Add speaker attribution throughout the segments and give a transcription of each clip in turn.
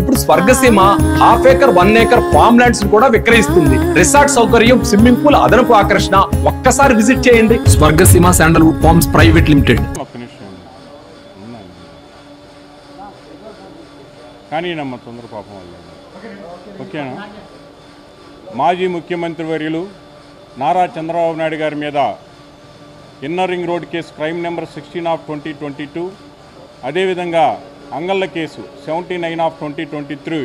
Speaker 1: ఇప్పుడు Swargaseema half acre one acre farm lands కూడా విక్రయిస్తుంది. రిసార్ట్ సౌకర్యం స్విమ్మింగ్ పూల్ అదనపు ఆకర్షణ. ఒక్కసారి విజిట్ చేయండి. Swargaseema sandalwood farms private limited.
Speaker 2: కానీ నమ్మ తొందర పాపం వల్ల. ఓకేనా? మాజీ ముఖ్యమంత్రి వర్యులు నారా చంద్రబాబు నాయుడు గారి మీద inner ring road case crime number sixteen of twenty twenty two. అదేవిధంగా అంగళ్ళ case seventy nine of twenty twenty three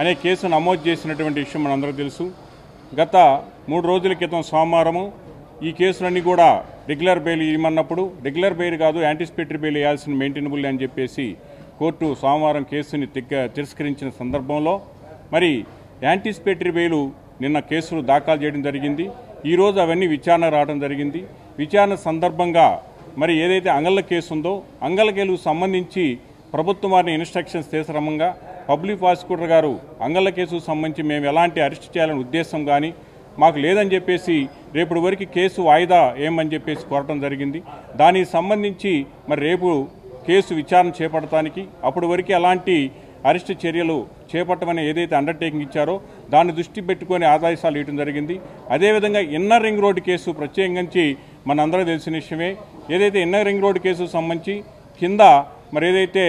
Speaker 2: అనే కేసు నమోదు చేసినటువంటి విషయం మనందరూ తెలుసు. గత మూడు రోజుల క్రితం సోమవారము ఈ కేసులన్నీ కూడా రెగ్యులర్ బెయిల్ ఇవ్వమన్నప్పుడు రెగ్యులర్ బెయిల్ కాదు యాంటిసిపేటరీ బెయిల్ వేయాల్సిన మెయింటైనబుల్ అని చెప్పేసి కోర్టు సోమవారం కేసుని తిక్క తిరస్కరించిన సందర్భంలో మరి యాంటిసిపేటరీ బెయిల్ నిన్న కేసులు దాఖలు చేయడం జరిగింది. ఈరోజు అవన్నీ విచారణ రావడం జరిగింది. విచారణ సందర్భంగా మరి ఏదైతే అంగళ్ళ కేసు ఉందో అంగళ్ళ కేసుకు సంబంధించి ప్రభుత్వం వారిని ఇన్స్ట్రక్షన్స్ చేసరమంగా పబ్లిక్ ప్రాసిక్యూటర్ గారు అంగళ్ళ కేసుకు సంబంధించి మేము ఎలాంటి అరెస్ట్ చేయాలనే ఉద్దేశం కానీ మాకు లేదని చెప్పేసి రేపటి వరకు కేసు వాయిదా ఏమని చెప్పేసి కోరటం జరిగింది. దానికి సంబంధించి మరి రేపు కేసు విచారణ చేపడటానికి అప్పటి వరకు ఎలాంటి అరెస్ట్ చర్యలు చేపట్టమని ఏదైతే అండర్టేకింగ్ ఇచ్చారో దాన్ని దృష్టి పెట్టుకొని ఆదేశాలు ఇవ్వడం జరిగింది. అదేవిధంగా ఇన్నర్ రింగ్ రోడ్డు కేసు ప్రత్యేకించి మనందరూ తెలిసిన విషయమే. ఏదైతే ఇన్నర్ రింగ్ రోడ్డు కేసు సంబంధించి కింద మరి ఏదైతే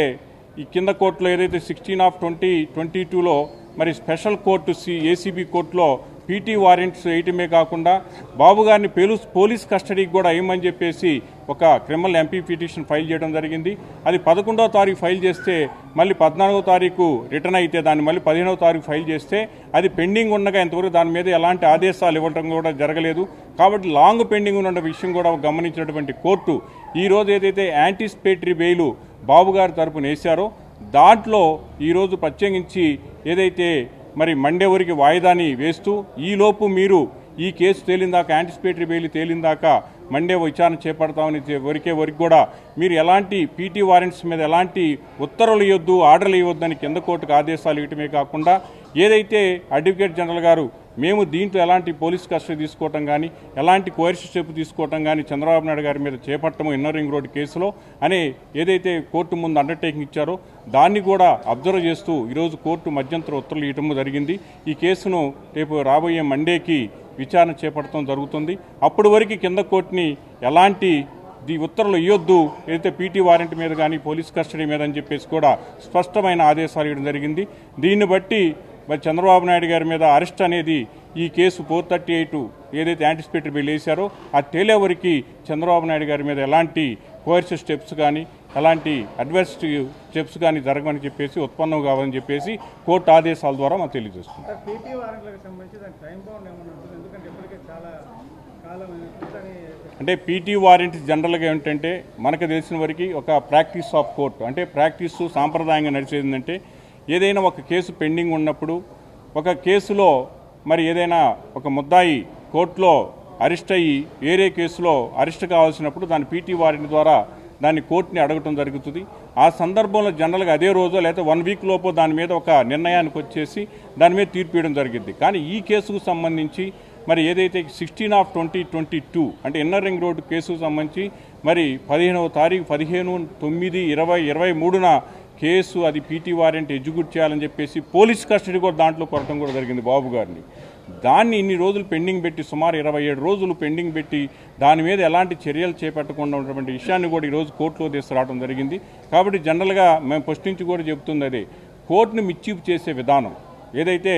Speaker 2: ఈ కింద కోర్టులో ఏదైతే సిక్స్టీన్ ఆఫ్ ట్వంటీ ట్వంటీ టూలో మరి స్పెషల్ కోర్టు సి ఏసీబీ కోర్టులో పీటీ వారెంట్స్ వేయటమే కాకుండా బాబు గారిని పోలీస్ పోలీస్ కస్టడీకి కూడా ఏమని చెప్పేసి ఒక క్రిమినల్ ఎంపీ పిటిషన్ ఫైల్ చేయడం జరిగింది. అది పదకొండవ తారీఖు ఫైల్ చేస్తే మళ్ళీ పద్నాలుగో తారీఖు రిటర్న్ అయితే దాన్ని మళ్ళీ పదిహేనవ తారీఖు ఫైల్ చేస్తే అది పెండింగ్ ఉండగా ఇంతవరకు దాని మీద ఎలాంటి ఆదేశాలు ఇవ్వడం కూడా జరగలేదు. కాబట్టి లాంగ్ పెండింగ్ ఉన్న విషయం కూడా గమనించినటువంటి కోర్టు ఈ రోజు ఏదైతే యాంటిసిపేటరీ బెయిలు బాబు గారి తరపున వేశారో దాంట్లో ఈరోజు ప్రత్యేకించి ఏదైతే మరి మండే వరకు వాయిదాని వేస్తూ ఈలోపు మీరు ఈ కేసు తేలిందాక యాంటిసిపేటరీ బెయిల్ తేలిందాక మండే విచారణ చేపడతామని వరకే వరకు కూడా మీరు ఎలాంటి పీటీ వారెంట్స్ మీద ఎలాంటి ఉత్తర్వులు ఇవ్వద్దు ఆర్డర్లు ఇవ్వద్దని కింద కోర్టుకు ఆదేశాలు ఇవ్వటమే కాకుండా ఏదైతే అడ్వకేట్ జనరల్ గారు మేము దీంట్లో ఎలాంటి పోలీస్ కస్టడీ తీసుకోవటం కానీ ఎలాంటి కోర్సు స్టెప్ తీసుకోవటం కానీ చంద్రబాబు నాయుడు గారి మీద చేపట్టము ఇన్నరింగ్ రోడ్డు రోడ్ కేసులో అనే ఏదైతే కోర్టు ముందు అండర్టేకింగ్ ఇచ్చారో దాన్ని కూడా అబ్జర్వ్ చేస్తూ ఈరోజు కోర్టు మధ్యంతర ఉత్తర్వులు ఇవ్వటం జరిగింది. ఈ కేసును రేపు రాబోయే మండేకి విచారణ చేపట్టడం జరుగుతుంది. అప్పటి వరకు కింద కోర్టుని ఎలాంటి ఈ ఉత్తర్వులు ఇవ్వద్దు ఏదైతే పీటీ వారెంట్ మీద కానీ పోలీస్ కస్టడీ మీద అని చెప్పేసి కూడా స్పష్టమైన ఆదేశాలు ఇవ్వడం జరిగింది. దీన్ని బట్టి మరి చంద్రబాబు నాయుడు గారి మీద అరెస్ట్ అనేది ఈ కేసు ఫోర్ థర్టీ ఎయిట్ ఏదైతే యాంటిసిపేటరీ బిల్ వేశారో ఆ తేలే వరకు చంద్రబాబు నాయుడు గారి మీద ఎలాంటి కోర్సు స్టెప్స్ కానీ ఎలాంటి అడ్వర్స్ స్టెప్స్ కానీ జరగమని చెప్పేసి ఉత్పన్నం కావాలని చెప్పేసి కోర్టు ఆదేశాల ద్వారా మనం
Speaker 3: అని
Speaker 2: అంటే పీటీ వారెంట్ జనరల్గా ఏంటంటే మనకు తెలిసిన వరకు ఒక ప్రాక్టీస్ ఆఫ్ కోర్టు. అంటే ప్రాక్టీస్ సాంప్రదాయంగా నడిచేది ఏంటంటే ఏదైనా ఒక కేసు పెండింగ్ ఉన్నప్పుడు ఒక కేసులో మరి ఏదైనా ఒక ముద్దాయి కోర్టులో అరెస్ట్ అయ్యి వేరే కేసులో అరెస్ట్ కావాల్సినప్పుడు దాని పీటీ వారెంట్ ద్వారా దాన్ని కోర్టుని అడగటం జరుగుతుంది. ఆ సందర్భంలో జనరల్గా అదే రోజు లేకపోతే వన్ వీక్ లోపు దాని మీద ఒక నిర్ణయానికి వచ్చేసి దాని మీద తీర్పు ఇవ్వడం జరిగింది కానీ ఈ కేసుకు సంబంధించి మరి ఏదైతే sixteen of twenty twenty two అంటే ఇన్నర్ రింగ్ రోడ్డు కేసుకు సంబంధించి మరి పదిహేనవ తారీఖు పదిహేను తొమ్మిది ఇరవై ఇరవై మూడున కేసు అది పీటీ వారెంట్ ఎగ్జిక్యూట్ చేయాలని చెప్పేసి పోలీస్ కస్టడీ కూడా దాంట్లో కొరటం కూడా జరిగింది బాబు గారిని. దాన్ని ఇన్ని రోజులు పెండింగ్ పెట్టి సుమారు ఇరవై ఏడు రోజులు పెండింగ్ పెట్టి దాని మీద ఎలాంటి చర్యలు చేపట్టకుండా ఉన్నటువంటి విషయాన్ని కూడా ఈరోజు కోర్టులో తీసుకురావడం జరిగింది. కాబట్టి జనరల్గా మేము ఫస్ట్ నుంచి కూడా చెబుతుంది అదే కోర్టును మిచ్చీపు చేసే విధానం ఏదైతే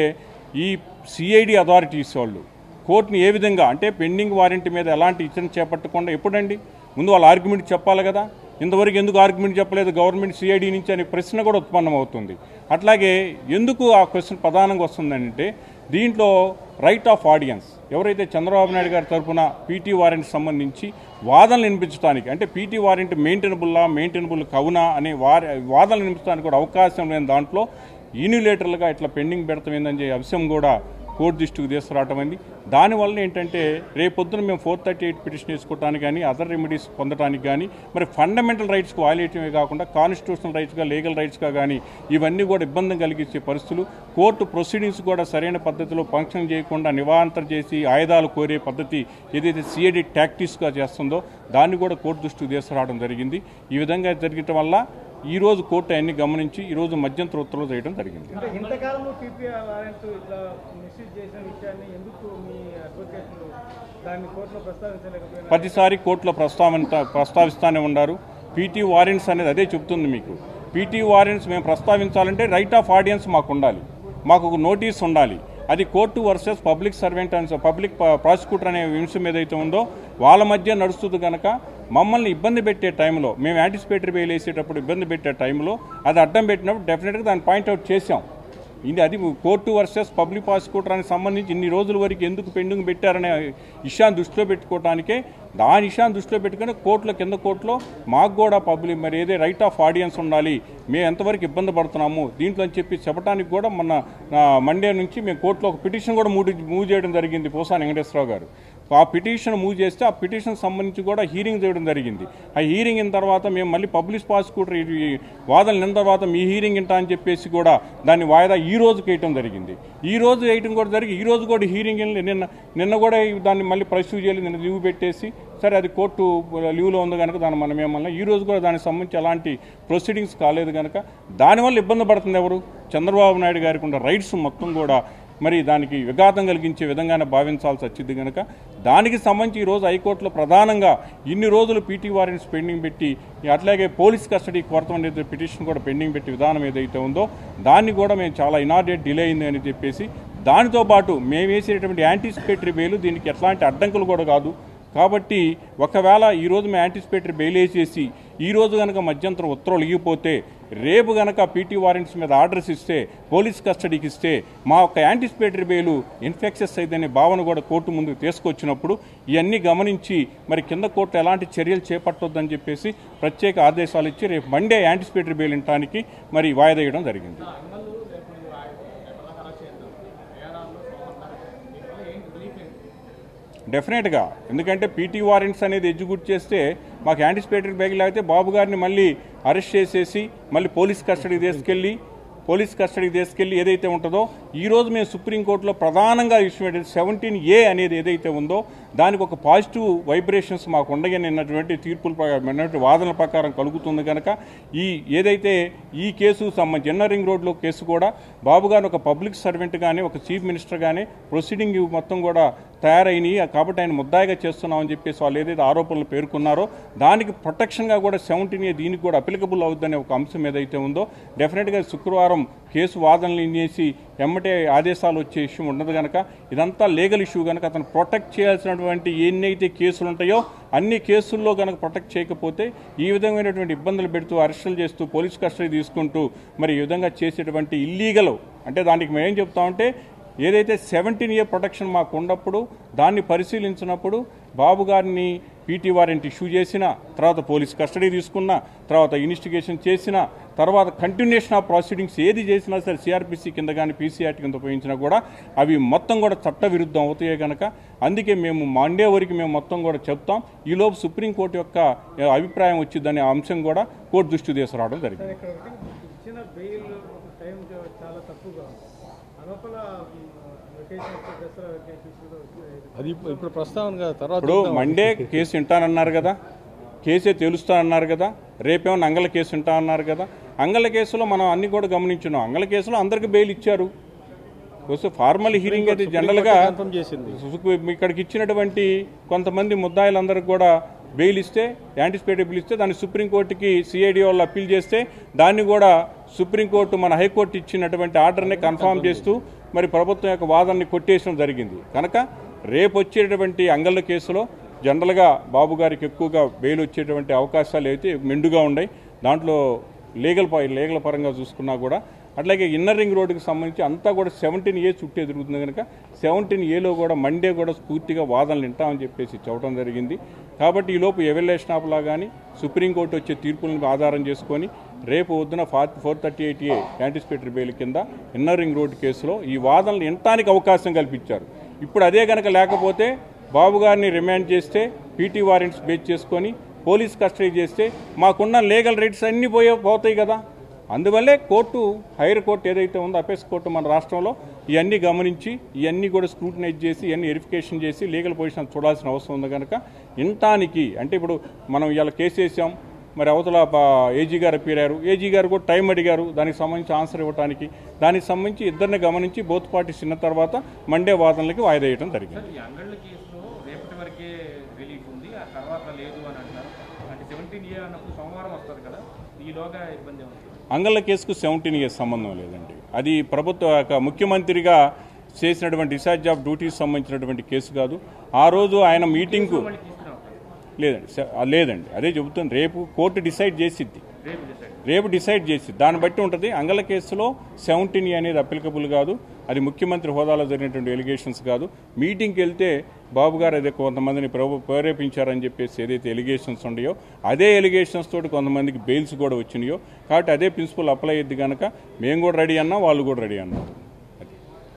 Speaker 2: ఈ సిఐడి అథారిటీస్ వాళ్ళు కోర్టుని ఏ విధంగా అంటే పెండింగ్ వారెంట్ మీద ఎలాంటి ఇచ్చిన చేపట్టకుండా ఎప్పుడండి? ముందు వాళ్ళ ఆర్గ్యుమెంట్ చెప్పాలి కదా. ఇంతవరకు ఎందుకు ఆర్గ్యుమెంట్ చెప్పలేదు? గవర్నమెంట్ సిఐడి నుంచి అనే ప్రశ్న కూడా ఉత్పన్నమవుతుంది అట్లాగే ఎందుకు ఆ క్వశ్చన్ ప్రధానంగా వస్తుందంటే దీంట్లో రైట్ ఆఫ్ ఆడియన్స్ ఎవరైతే చంద్రబాబు నాయుడు గారి తరఫున పీటీ వారెంట్ సంబంధించి వాదనలు వినిపించడానికి అంటే పీటీ వారెంట్ మెయింటైనబుల్లా మెయింటైనబుల్ కవునా అనే వారి వాదనలు వినిపించడానికి కూడా అవకాశం లేని దాంట్లో యూనిలేటర్లుగా ఇట్లా పెండింగ్ పెడతామేందని అంశం కూడా కోర్టు దృష్టికి తీసుకురావటం అయింది దానివల్ల ఏంటంటే రేపొద్దున మేము ఫోర్ థర్టీ ఎయిట్ పిటిషన్ వేసుకోవడానికి కానీ అదర్ రెమెడీస్ పొందడానికి కానీ మరి ఫండమెంటల్ రైట్స్కి వాయిలేటమే కాకుండా కాన్స్టిట్యూషనల్ రైట్స్గా లీగల్ రైట్స్గా కానీ ఇవన్నీ కూడా ఇబ్బంది కలిగించే పరిస్థితులు కోర్టు ప్రొసీడింగ్స్ కూడా సరైన పద్ధతిలో ఫంక్షన్ చేయకుండా నివాంతరం చేసి ఆయుధాలు కోరే పద్ధతి ఏదైతే సిఐడి టాక్టిక్స్గా చేస్తుందో దాన్ని కూడా కోర్టు దృష్టికి తీసుకురావడం జరిగింది. ఈ విధంగా జరగటం వల్ల ఈ రోజు కోర్టు అన్ని గమనించి ఈ రోజు మధ్యంతర ఉత్తర్వులు చేయడం జరిగింది. ప్రతిసారి కోర్టులో ప్రస్తావన ప్రస్తావిస్తూనే ఉన్నారు. పీటీ వారెంట్స్ అనేది అదే చెప్తుంది మీకు. పీటీ వారెంట్స్ మేము ప్రస్తావించాలంటే రైట్ ఆఫ్ ఆడియన్స్ మాకు ఉండాలి. మాకు ఒక నోటీస్ ఉండాలి. అది కోర్టు వర్సెస్ పబ్లిక్ సర్వెంట్ అని పబ్లిక్ ప్రాసిక్యూటర్ అనే విషయం ఏదైతే ఉందో వాళ్ళ మధ్య నడుస్తుంది కనుక మమ్మల్ని ఇబ్బంది పెట్టే టైంలో మేము యాంటిసిపేటరీ బెయిల్ వేసేటప్పుడు ఇబ్బంది పెట్టే టైంలో అది అడ్డం పెట్టినప్పుడు డెఫినెట్గా దాన్ని పాయింట్అవుట్ చేశాం. ఇది అది కోర్టు వర్సెస్ పబ్లిక్ ప్రాసిక్యూటర్కి అని సంబంధించి ఇన్ని రోజుల వరకు ఎందుకు పెండింగ్ పెట్టారనే విషయాన్ని దృష్టిలో పెట్టుకోవడానికే దాని విషయాన్ని దృష్టిలో పెట్టుకుని కోర్టులో కింద కోర్టులో మాకు కూడా పబ్లిక్ మరి ఏదే రైట్ ఆఫ్ ఆడియన్స్ ఉండాలి మేము ఎంతవరకు ఇబ్బంది పడుతున్నాము దీంట్లో అని చెప్పి చెప్పడానికి కూడా మొన్న మండే నుంచి మేము కోర్టులో ఒక పిటిషన్ కూడా మూడు మూవ్ చేయడం జరిగింది పోసాని వెంకటేశ్వరరావు గారు. ఆ పిటిషన్ మూవ్ చేస్తే ఆ పిటిషన్ సంబంధించి కూడా హీరింగ్ చేయడం జరిగింది. ఆ హీరింగ్ అయిన తర్వాత మేము మళ్ళీ పబ్లిక్ ప్రాసిక్యూటర్ ఈ వాదనలు అయిన తర్వాత మీ హీరింగ్ ఇంటా అని చెప్పేసి కూడా దాన్ని వాయిదా ఈ రోజు వేయటం జరిగింది. ఈ రోజు వేయటం కూడా జరిగి ఈ రోజు కూడా హీరింగ్ నిన్న నిన్న కూడా దాన్ని మళ్ళీ ప్రొసీవ్ చేయాలి నిన్న లీవ్ పెట్టేసి సరే అది కోర్టు లీవ్లో ఉంది కనుక దాన్ని మనం ఏమన్నా ఈ రోజు కూడా దానికి సంబంధించి ఎలాంటి ప్రొసీడింగ్స్ కాలేదు కనుక దానివల్ల ఇబ్బంది పడుతుంది ఎవరు? చంద్రబాబు నాయుడు గారికి ఉన్న రైట్స్ మొత్తం కూడా మరి దానికి విఘాతం కలిగించే విధంగానే భావించాల్సి వచ్చింది కనుక దానికి సంబంధించి ఈరోజు హైకోర్టులో ప్రధానంగా ఇన్ని రోజులు పీటీ వారిని పెండింగ్ పెట్టి అట్లాగే పోలీస్ కస్టడీ కోరతం అనేది పిటిషన్ కూడా పెండింగ్ పెట్టి విధానం ఏదైతే ఉందో దాన్ని కూడా మేము చాలా ఇనార్డేట్ డిలే అయింది అని చెప్పేసి దానితో పాటు మేము వేసేటువంటి యాంటిసిపేటరీ బెయిల్ దీనికి ఎట్లాంటి అడ్డంకులు కూడా కాదు. కాబట్టి ఒకవేళ ఈరోజు మేము యాంటిసిపేటరీ బెయిల్ వేసేసి ఈ రోజు కనుక మధ్యంతర ఉత్తర్వులు ఇగిపోతే రేపు గనక పీటీ వారెంట్స్ మీద ఆర్డర్స్ ఇస్తే పోలీస్ కస్టడీకి ఇస్తే మా యొక్క యాంటిసిపేటరీ బెయిల్ ఇన్ఫెక్షస్ అయిందనే భావన కూడా కోర్టు ముందుకు తీసుకొచ్చినప్పుడు ఇవన్నీ గమనించి మరి కింద కోర్టు ఎలాంటి చర్యలు చేపట్టొద్దని చెప్పేసి ప్రత్యేక ఆదేశాలు ఇచ్చి రేపు మండే యాంటిసిపేటరీ బెయిల్ ఇంటానికి మరి వాయిదా వేయడం జరిగింది. డెఫినెట్గా ఎందుకంటే పీటీ వారెంట్స్ అనేది ఎగ్జిక్యూట్ చేస్తే మాకు యాంటిసిపేటెడ్ బ్యాగ్ అయితే బాబు గారిని మళ్ళీ అరెస్ట్ చేసేసి మళ్ళీ పోలీస్ కస్టడీకి తీసుకెళ్ళి పోలీస్ కస్టడీకి తీసుకెళ్ళి ఏదైతే ఉంటుందో ఈ రోజు మేము సుప్రీంకోర్టులో ప్రధానంగా ఇష్యూ ఏంటంటే సెవెంటీన్ ఏ అనేది ఏదైతే ఉందో దానికి ఒక పాజిటివ్ వైబ్రేషన్స్ మాకు ఉండగానే తీర్పుల ప్రకారం వాదనల ప్రకారం కలుగుతుంది కనుక ఈ ఏదైతే ఈ కేసు సంబంధించి ఎన్నరింగ్ రోడ్లో కేసు కూడా బాబు గారిని ఒక పబ్లిక్ సర్వెంట్ కానీ ఒక చీఫ్ మినిస్టర్ కానీ ప్రొసీడింగ్ మొత్తం కూడా తయారైనవి కాబట్టి ఆయన ముద్దాయిగా చేస్తున్నామని చెప్పేసి వాళ్ళు ఏదైతే ఆరోపణలు పేర్కొన్నారో దానికి ప్రొటెక్షన్గా కూడా సెవెంటీన్ ఏ దీనికి కూడా అప్లికబుల్ అవుద్దనే ఒక అంశం ఏదైతే ఉందో డెఫినెట్గా శుక్రవారం కేసు వాదనలు చేసి ఎమ్మటే ఆదేశాలు వచ్చే ఇష్యూ ఉండదు కనుక ఇదంతా లీగల్ ఇష్యూ కనుక అతను ప్రొటెక్ట్ చేయాల్సినటువంటి ఎన్నైతే కేసులు ఉంటాయో అన్ని కేసుల్లో కనుక ప్రొటెక్ట్ చేయకపోతే ఈ విధమైనటువంటి ఇబ్బందులు పెడుతూ అరెస్టులు చేస్తూ పోలీస్ కస్టడీ తీసుకుంటూ మరి ఈ విధంగా చేసేటువంటి ఇల్లీగల్ అంటే దానికి మేము ఏం చెప్తామంటే ఏదైతే సెవెంటీన్ ఇయర్ ప్రొటెక్షన్ మాకు ఉన్నప్పుడు దాన్ని పరిశీలించినప్పుడు బాబు గారిని పీటీ వారెంట్ ఇష్యూ చేసిన తర్వాత పోలీస్ కస్టడీ తీసుకున్న తర్వాత ఇన్వెస్టిగేషన్ చేసిన తర్వాత కంటిన్యూషన్ ఆఫ్ ప్రాసీడింగ్స్ ఏది చేసినా సరే సిఆర్పిసి కింద కానీ పీసీఆర్టీ కింద ఉపయోగించినా కూడా అవి మొత్తం కూడా చట్ట విరుద్ధం అవుతాయి కనుక అందుకే మేము మండే వరకు మేము మొత్తం కూడా చెప్తాం. ఈలోపు సుప్రీంకోర్టు యొక్క అభిప్రాయం వచ్చిందనే అంశం కూడా కోర్టు దృష్టి తీసుకురావడం జరిగింది.
Speaker 4: అది ఇప్పుడు ప్రస్తావన కదా తర్వాత
Speaker 2: ఇప్పుడు మండే కేసు వింటానన్నారు కదా. కేసే తెలుస్తానన్నారు కదా. రేపేమో అంగళ కేసు వింటానన్నారు కదా. అంగళ కేసులో మనం అన్ని కూడా గమనించున్నాం అంగళ కేసులో అందరికి బెయిల్ ఇచ్చారు. వస్తే ఫార్మల్ హీరింగ్ అయితే జనరల్గా ఇక్కడికి ఇచ్చినటువంటి కొంతమంది ముద్దాయిలందరికీ కూడా బెయిల్ ఇస్తే యాంటిసిపేటరీ బిల్ ఇస్తే దాన్ని సుప్రీంకోర్టుకి సిఐడి వాళ్ళు అప్పీల్ చేస్తే దాన్ని కూడా సుప్రీంకోర్టు మన హైకోర్టు ఇచ్చినటువంటి ఆర్డర్ని కన్ఫర్మ్ చేస్తూ మరి ప్రభుత్వం యొక్క వాదనని కొట్టేయడం జరిగింది. కనుక రేపు వచ్చేటటువంటి అంగళ్ళ కేసులో జనరల్గా బాబు గారికి ఎక్కువగా బెయిల్ వచ్చేటువంటి అవకాశాలు అయితే మెండుగా ఉన్నాయి. దాంట్లో లీగల్ ప- లీగల్ పరంగా చూసుకున్నా కూడా అట్లాగే ఇన్నర్ రింగ్ రోడ్డుకి సంబంధించి అంతా కూడా సెవెంటీన్ ఏ చుట్టూ ఎదురుగుతుంది కనుక సెవెంటీన్ ఏలో కూడా మండే కూడా పూర్తిగా వాదనలు వింటామని చెప్పేసి చెప్పడం జరిగింది. కాబట్టి ఈలోపు ఎవల్యూషన్ ఆఫ్లా కానీ సుప్రీంకోర్టు వచ్చే తీర్పులను ఆధారం చేసుకొని రేపు వద్దున four four thirty eight A anticipatory bail కింద ఇన్నర్ రింగ్ రోడ్డు కేసులో ఈ వాదనలు వినటానికి అవకాశం కల్పించారు. ఇప్పుడు అదే కనుక లేకపోతే బాబు గారిని రిమాండ్ చేస్తే పీటీ వారెంట్స్ బేస్ చేసుకొని పోలీస్ కస్టడీ చేస్తే మాకున్న లీగల్ రైట్స్ అన్నీ పోయే పోతాయి కదా. అందువల్లే కోర్టు హైయర్ కోర్టు ఏదైతే ఉందో అపేస్ కోర్టు మన రాష్ట్రంలో ఇవన్నీ గమనించి ఇవన్నీ కూడా స్క్రూటినైజ్ చేసి ఇవన్నీ వెరిఫికేషన్ చేసి లీగల్ పొజిషన్ చూడాల్సిన అవసరం ఉంది కనుక ఇంటానికి అంటే ఇప్పుడు మనం ఇలా కేసు వేసాం మరి అవతల ఏజీ గారు అప్పీరారు ఏజీ గారు కూడా టైం అడిగారు దానికి సంబంధించి ఆన్సర్ ఇవ్వడానికి దానికి సంబంధించి ఇద్దరిని గమనించి బోత్ పార్టీస్ చిన్న తర్వాత మండే వాదనలకి వాయిదేయడం జరిగింది
Speaker 5: ఈ అంగళ్ళ కేసులో రేపటి వరకే రిలీఫ్ ఉంది ఆ తర్వాత లేదు అని అంటారు. అంటే సెవెంటీన్ ఏ అన్నప్పుడు సోమవారం వస్తుంది కదా ఈలోగా ఇబ్బంది
Speaker 2: అంగళ్ళ కేసుకు సెవెంటీన్ ఇయర్స్ సంబంధం లేదండి. అది ప్రభుత్వ యొక్క ముఖ్యమంత్రిగా చేసినటువంటి డిశ్చార్జ్ ఆఫ్ డ్యూటీకి సంబంధించినటువంటి కేసు కాదు. ఆ రోజు ఆయన మీటింగ్కు లేదండి లేదండి. అదే చెబుతుంది రేపు కోర్టు డిసైడ్ చేసిద్ది. రేపు డిసైడ్ చేసి దాన్ని బట్టి ఉంటుంది అంగళ కేసులో సెవెంటీన్ అనేది అప్లికబుల్ కాదు అది ముఖ్యమంత్రి హోదాలో జరిగినటువంటి ఎలిగేషన్స్ కాదు. మీటింగ్కి వెళ్తే బాబు గారు అదే కొంతమందిని ప్రభు ప్రేరేపించారని చెప్పేసి ఏదైతే ఎలిగేషన్స్ ఉన్నాయో అదే ఎలిగేషన్స్ తోటి కొంతమందికి బెయిల్స్ కూడా వచ్చినాయో. కాబట్టి అదే ప్రిన్సిపల్ అప్లై అయ్యింది కనుక మేము కూడా రెడీ అన్నాం వాళ్ళు కూడా రెడీ అన్నారు.